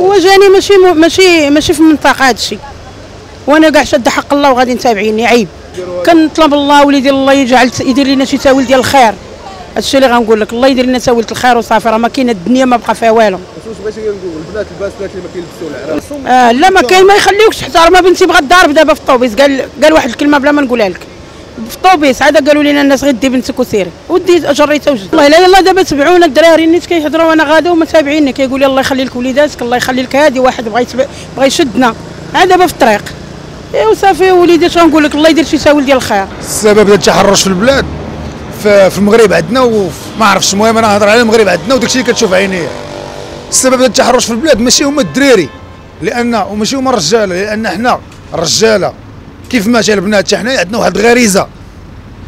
هو جاني ماشي م- ماشي ماشي في المنطقة هذا الشيء وأنا كاع شاد حق الله وغادي نتابعيني عيب. كنطلب الله وليدي الله يجعل يدير لنا شي تاويل ديال الخير. هذا الشيء اللي غنقول لك الله يدير لنا تاويل الخير وصافي راه ما كاينة الدنيا ما بقى فيها والو. البنات الباسلات اللي ما كيلبسوا آه لا ما كاين ما يخليوكش حتى راه ما بنتي بغات الضرب دابا في الطوبيس. قال قال واحد الكلمة بلا ما نقولها لك. في الطوبيس عاد قالوا لنا الناس غدي بنتك وسيري ودي جريتها وجد والله لا يلا دابا تبعونا الدراري نيت كيهضروا وأنا غادا وما تابعيني كيقول الله يخلي لك وليداتك الله يخلي لك هادي واحد بغى بغى يشدنا. عاد دابا في الطريق. ايوا صافي وليدي اش غنقول لك؟ الله يدير شي تاويل ديال الخير. السبب التحرش في البلاد في المغرب عندنا وما عرفتش. المهم أنا نهضر على المغرب عندنا وداك الشيء اللي كتشوف عينيا السبب التحرش في البلاد ماشي هما الدراري لأن وماشي هما الرجاله لأن حنا الرجالة كيف ما جا البنات حتى حنا عندنا واحد الغريزه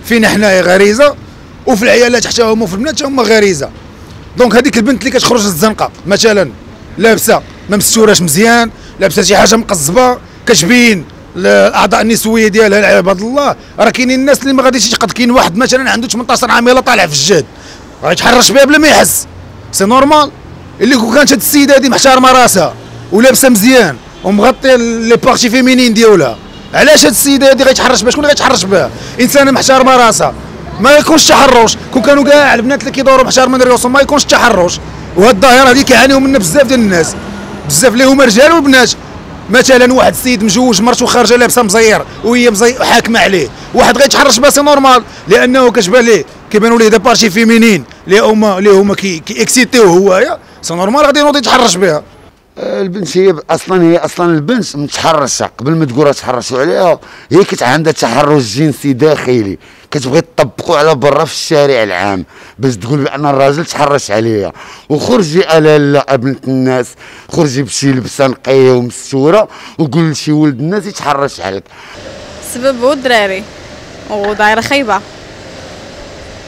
فينا حنايا غريزة وفي العيالات حتى هما وفي البنات هما غريزة. donc هذيك البنت اللي كتخرج للزنقة مثلا لابسة ما مستوراش مزيان لابسة شي حاجة مقزبة كتبين الاعضاء النسوية ديالها عباد الله. راه كاينين الناس اللي ما غاديش يقد كاين واحد مثلا عنده 18 عام يلا طالع في الجهد غيتحرش بها بلا ما يحس. c'est normal. اللي كون كانت هاد السيدة هادي محترمة راسها ولابسة مزيان ومغطيه les parties féminines ديالها. علاش هاد السيدة هادي غيتحرش بها؟ شكون اللي غيتحرش بها؟ انسانه محترمه راسها. ما يكونش تحرش. كون كانوا كاع البنات اللي كيدوروا محترمين راسهم ما يكونش تحرش. وهاد الظاهرة هادي كيعانيو منها بزاف ديال الناس. بزاف اللي هما رجال وبنات. مثلا واحد السيد مجوج مرته خارجة لابسة مزير وهي مزي حاكمة عليه. واحد غيتحرش بها c'est normal. لأنه كتبان ليه كيبانوا ليه des parties féminines. اللي هما اللي هما qui excitent هوايا. c'est normal غادي ينوض يتحرش بها. البنت هي أصلا هي أصلا البنت متحرشه قبل ما تقول تحرشوا عليها هي كت عندها تحرش جنسي داخلي. كتبغي تطبقوا على برا في الشارع العام باش تقول بأن الراجل تحرش عليها. وخرجي ألا لا بنت الناس. خرجي بشي لبسة نقية ومستورة وقول لشي ولد الناس يتحرش عليك. السبب هو الدراري. ودايره خايبة.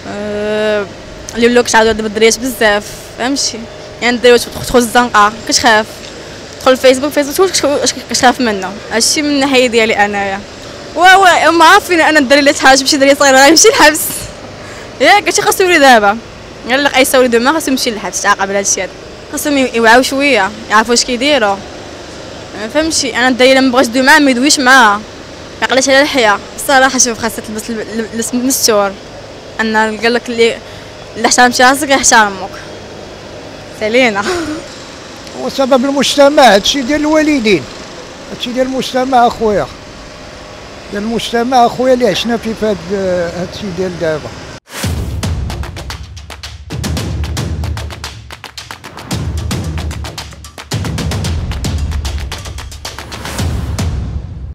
أه... اللي ولاو كتعاودوا الدريات بزاف. فهمتي؟ يعني الدراري تدخل الزنقة. كتخاف. تدخل الفيسبوك فيسبوك كتخاف منه. هادشي من الناحية ديالي أنايا. واو هما عارفين أنا الدري اللي تحاج بشي دري صغير غيمشي الحبس ياك هادشي خاصو يولي دابا. يلا لقى يساولي دوما خاصو يمشي للحبس. تعاقب على هادشي هذا خاصهم يوعاو شوية. يعرفوا واش كيديروا فهمتي أنا الدري لما بغات تدوي معاه ما يدويش معاها ما يقلعش على اللحيه الصراحه شوف خاصها تلبس لبس مستور ان قال لك اللي اللي احترمتي راسك يحترمك سالينا هو سبب المجتمع هادشي ديال الوالدين. هادشي ديال المجتمع أخويا. ديال المجتمع أخويا اللي عشنا فيه في هاد هادشي ديال دابا.